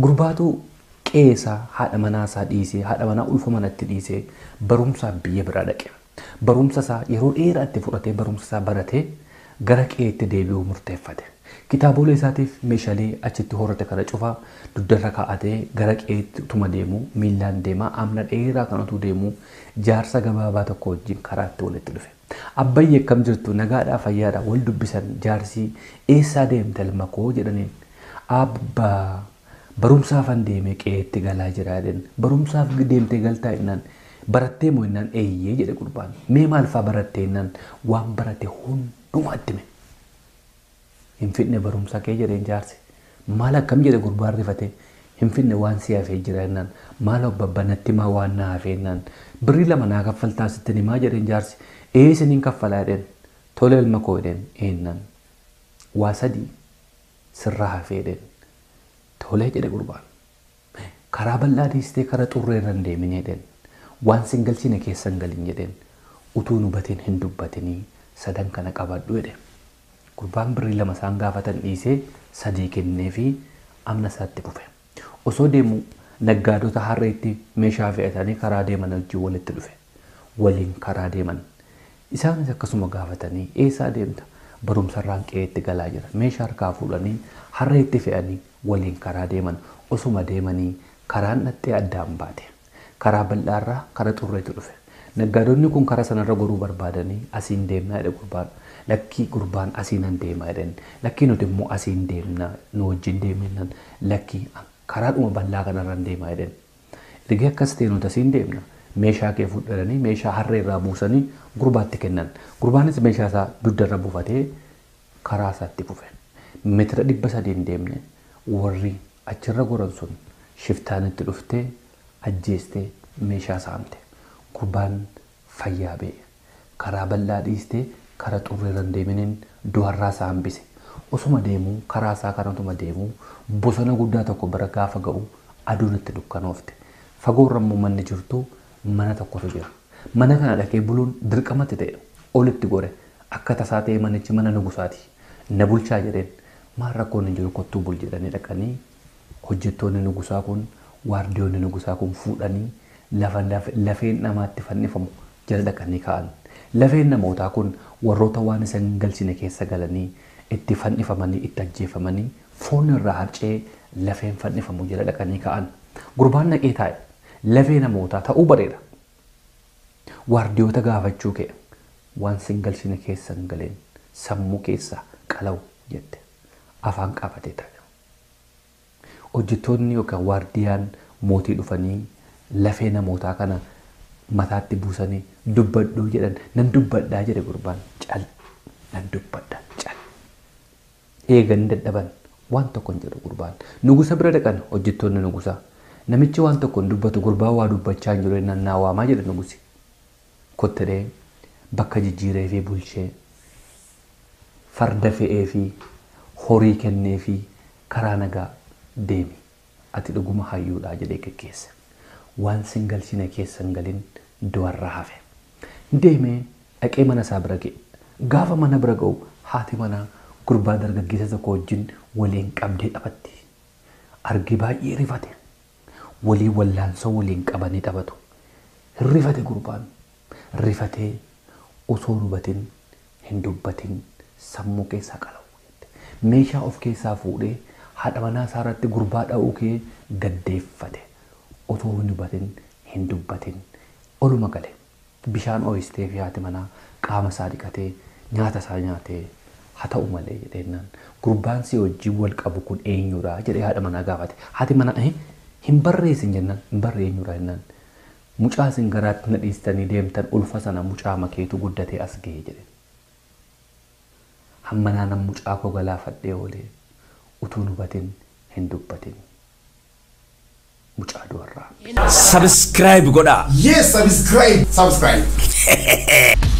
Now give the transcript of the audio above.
Gurbaatu qeesaa haadha manaasaa dhiisee haadha manaa ulfa manatti dhiisee barumsaaf biyya biraa dhaqe. Barumsa isaa yeroo dheeraa itti fudhatee barumsa isaa baratee gara qeetti deebi'uu murteeffate. Kitaabolee isaatiif meeshaalee achitti horate kana cufaa dugdarra kaa'atee gara qeetti utuma deemu miillaan deemaa amna dheeraa kan utuu deemu jaarsa gabaabaa tokko wajjin karaatti walitti dhufe. Abbayyi akkam jirtu nagaadhaa fayyaadha wal dubbisan jaarsii eessaa deemta ilma koo jedhaniin abbaa barumsaafan deemee qeetti galaa jira jedhan. Barumsaaf deemtee galtaa jennaan barattee moo jennaan eeyyee jedhe gurbaan mee maal fa'aa barattee jennaan waan barate hundumaa ittime. Hin fidne barumsa kee jedheen jaarsi maal akkam jedhe gurbaan rifate? Hin fidne waan si hafee jira jennaan maal obbabba natti maa waan na hafee jennaan birrii lama naa kaffaltaa sitti himaa jedheen jaarsi ee isiniin kaffalaa jedheen tole ilma koo jedheen eennan? Waa sadii? Sirraa hafee jedheen tolee jedhe gurbaan karaa bal'aa dhiistee karaa xurree irra hin deemin jedheen waan sin galchine keessa hin galin jedheen utuu nu bateen hin dubbatinii sadan kana qabadhu jedhe gurbaan birrii lama isaan gaafatan dhiisee sadii kennee fi amna isaatti fufe osoo deemu naggaadota harreetti meeshaa fe'atanii karaa deeman wajjin walitti dhufe waliin karaa deeman isaanis akkasuma gaafatanii eessaa deemta barumsarraan qe'eetti galaa jira meeshaa harkaa fuudhanii harreetti fe'anii waliin karaa deeman osuma deemanii karaan dhattee addaan baate. Karaa bal'aarraa karaa xurreetti dhufe. Naggaadonni kun karaa sanarra goruu barbaadanii asiin deemnaa jedhe gurbaan. Lakkii gurbaan asiin an deemaa jedhan lakkii nuti immoo asiin deemna nu wajjin deemnan lakkii karaadhuma bal'aa kanarra deemaa jedhan erga akkas ta'e nuti asiin deemna? Meeshaa kee fudhatanii meeshaa harree irraa buusanii gurbaatti kennan. Gurbaanis meeshaa isaa dugdarra buufatee karaa isaatti fufe meetira dhibba sadiin deemne warri achirra goran sun shiftaanitti dhuftee ajjeestee meeshaa saamte gurbaan fayyaa ba'e karaa bal'aa dhiistee karaa xurreerra deeminiin du'arraa isaa hambise osuma deemuu karaa isaa kanatuma deemuu bosona guddaa tokko bira gaafa ga'u aduun itti dukkanoofte fagoorra immoo manni jirtu mana tokkotu jira mana kana dhaqee buluun dirqamatti ta'e olitti gore akka tasaa ta'e manichi mana nugusaati na bulchaa jedheen maal rakkoon hin jiru kottuu bul jedhanii dhaqanii hojjettoonni nugusaa kun waardiyoonni nugusaa kun fuudhanii lafeen namaatti fannifamu jala dhaqanii ka'an. Lafeen namootaa kun warroota waan isaan galchine keessa galanii itti fannifamanii itti ajjeefamanii foon irraa harcee lafeen fannifamu jala dhaqanii ka'an. Gurbaan naqee taa'e lafee namootaa ta'uu bareeda. Waardiyoota gaafachuu ka'e waan sin galchine keessa hin galeen sammuu keessa qalawu jette afaan qabatee taa'e. Hojjettoonni yookaan waardiyaan mootii dhufanii lafee namootaa kana mataatti buusanii dubbadhuu jedhan nan dubbadhaa jedhe gurbaan cal nan dubbadha cal. Eeganii dadhaban waan tokko hin jedhu gurbaan. Nugusa bira dhaqan hojjettoonni nugusaa namichi waan tokko hin dubbatu gurbaan waa dubbachaa hin jiru nan naa waamaa jedhe nugusi. Kottadhee bakka jijjiiree fi bulchee farda fe'ee fi horii kennee fi karaa nagaa deemi ati dhuguma hayyuudhaa jedhee geggeesse waan sin galchine keessa hin galin du'arraa hafe. Deemee dhaqee mana isaa bira ga'e. Gaafa mana bira ga'u haati manaa gurbaa dargaggeessa tokko wajjin waliin qabdee taphatti. Argi baay'ee rifate. Walii wallaansoo waliin qabanii taphatu. Rifate gurbaan. Rifatee osoo hubatin hin dubbatin sammuu keessaa qalawu. Meeshaa of keessaa fuudhee haadha manaa isaa irratti gurbaa dha'uu kee gaddeeffate. Otoo hin hubatin hin dubbatin. Oluma gale. Bishaan ooyistee fi haati manaa qaama isaa dhiqatee nyaata isaa nyaatee haa ta'u malee jedheennan gurbaan si wajjin wal qabu kun eenyudha jedhee haadha manaa gaafate. Haati manaa hin barreessin jennan hin barree eenyudha jennaan. Mucaa isin garaatti na dhiistanii deemtan ulfa sana mucaa makeetu guddatee as ga'e jedhe hammanaa nan mucaa koo galaafadhee oolee utuu hubatin hin dubbatin mucaa du'arraa. Subscribe godhaa. Yes, subscribe, subscribe.